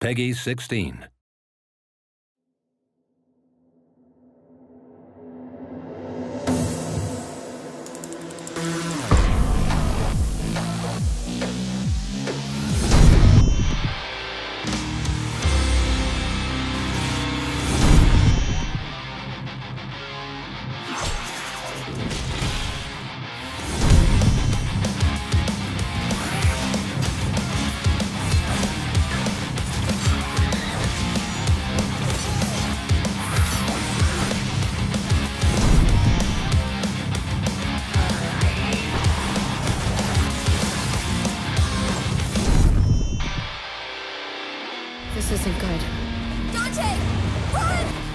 Peggy 16. This isn't good. Dante! Run!